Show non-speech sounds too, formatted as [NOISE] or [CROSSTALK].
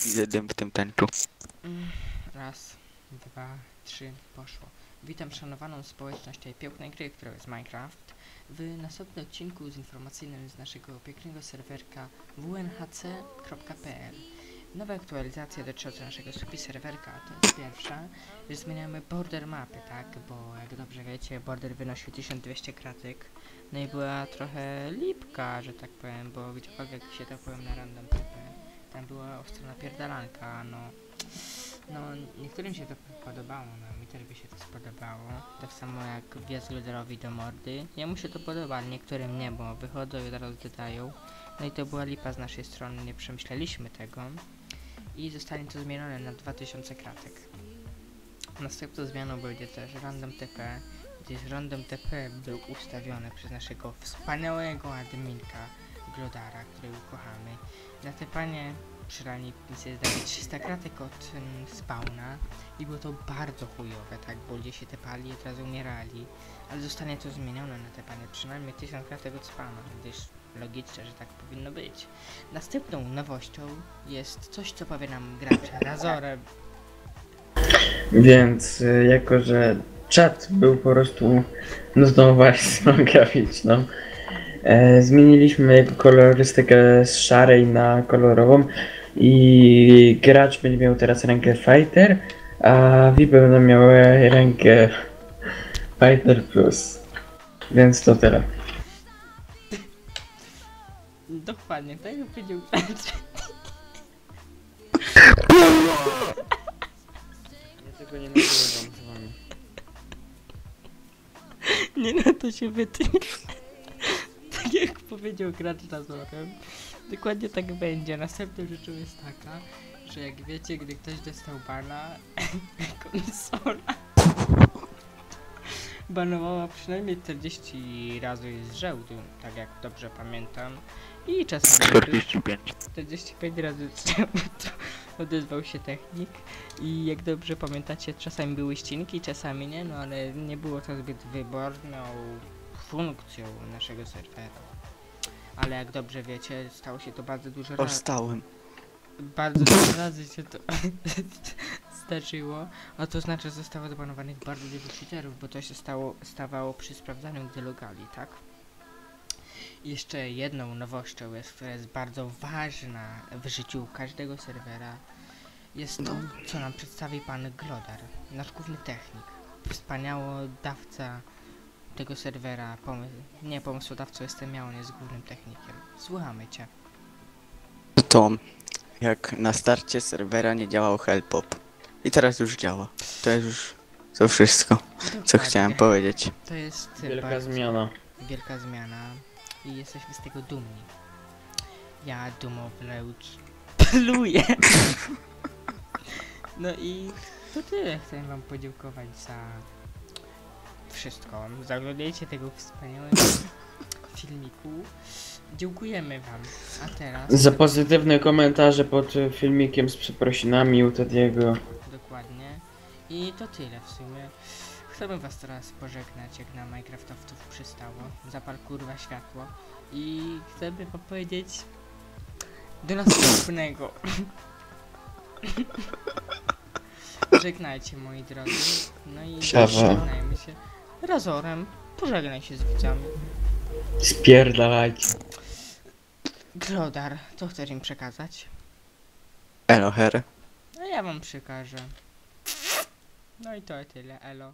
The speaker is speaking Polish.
Widzę dym w tym tęczu. mm, raz, dwa, trzy, poszło. Witam szanowaną społeczność tej pięknej gry, którą jest Minecraft. W następnym odcinku z informacyjnym z naszego pięknego serwerka wnhc.pl Nowe aktualizacje dotyczące naszego supi serwerka to jest pierwsza, że zmieniamy border mapy, tak? Bo jak dobrze wiecie, border wynosił 1200 kratek. No i była trochę lipka, że tak powiem, bo gdziekolwiek się to powiem na random TP, tam była ostra napierdalanka, no. No, niektórym się to podobało, no mi też by się to spodobało. Tak samo jak wjazd liderowi do mordy. Jemu się to podoba, niektórym nie, bo wychodzą i od razu dodają. No i to była lipa z naszej strony, nie przemyśleliśmy tego. I zostanie to zmienione na 2000 kratek. Następną zmianą będzie też random TP, gdyż random TP był ustawiony przez naszego wspaniałego adminka Glodara, którego kochamy. Na tepanie przynajmniej się zdaje 300 kratek od ym, spawna i było to bardzo chujowe, tak, bo ludzie się tepali i od razu umierali, ale zostanie to zmienione na tepanie przynajmniej 1000 kratek od spawna, gdyż logiczne, że tak powinno być. Następną nowością jest coś, co powie nam gracz Razorem. Więc y, jako, że czat był po prostu nudną warstwą graficzną, zmieniliśmy jego kolorystykę z szarej na kolorową i gracz będzie miał teraz rękę Fighter, a VIP będą miały rękę Fighter Plus. Więc to tyle. Dokładnie, tak jak powiedział gracz. Ja tego nie nagrywam z wami. Nie no to się wytnie. Powiedział gracz Razorem. Dokładnie tak będzie. Następną rzeczą jest taka, że jak wiecie, gdy ktoś dostał bana, [LAUGHS] konsola [LAUGHS] banowała przynajmniej 40 razy z rzędu, tak jak dobrze pamiętam. I czasami 45. 45 razy z [LAUGHS] to odezwał się technik. I jak dobrze pamiętacie, czasami były ścinki, czasami nie, no ale nie było to zbyt wyborną funkcją naszego serwera. Ale jak dobrze wiecie, stało się to bardzo dużo razy. Powstałem. Bardzo dużo razy się to [LAUGHS] zdarzyło, a to znaczy, że zostało zabanowanych bardzo dużo cheaterów, bo to się stało, stawało przy sprawdzaniu gdy logali, tak? Jeszcze jedną nowością jest, która jest bardzo ważna w życiu każdego serwera, jest to, co nam przedstawi pan Glodar, nasz główny technik, wspaniałodawca tego serwera, pomysł, nie pomysłodawcą jestem ja, on jest głównym technikiem. Słuchamy cię. To jak na starcie serwera nie działał Helpop. I teraz już działa. To jest już to wszystko, co Dokładnie. chciałem powiedzieć. To jest Wielka bardzo zmiana. wielka zmiana i jesteśmy z tego dumni. Ja dumowleucz [LAUGHS] pluję. [LAUGHS] No i to tyle. Chcę wam podziękować za wszystko. Za oglądnięcie tego wspaniałego [LAUGHS] filmiku. Dziękujemy wam. A teraz Za pozytywne komentarze pod filmikiem z przeprosinami u Tediego. Dokładnie. I to tyle w sumie. Chcemy was teraz pożegnać, jak na Minecraftowców przystało. Zapal kurwa światło. I chcemy powiedzieć do następnego. [LAUGHS] Żegnajcie moi drodzy. No i żegnajmy się razorem. Pożegnaj się z widzami. Spierdalajcie. Grodar, co chcesz im przekazać? Elo, her. No ja wam przekażę. No i to tyle, elo.